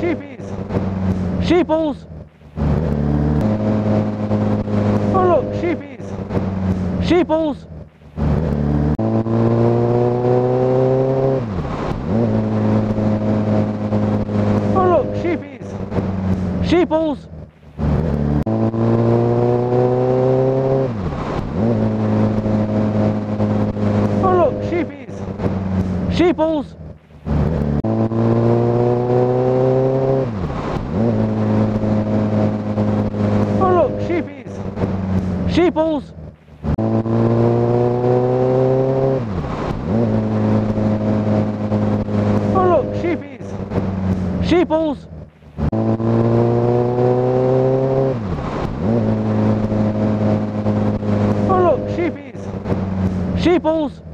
sheepies! Sheeples! Oh look, sheepies! Sheeples! Oh look, sheepies! Sheeples! Oh look, sheepies! Sheeples! Sheeples! Oh look, sheepies! Sheeples! Oh look, sheepies! Sheeples!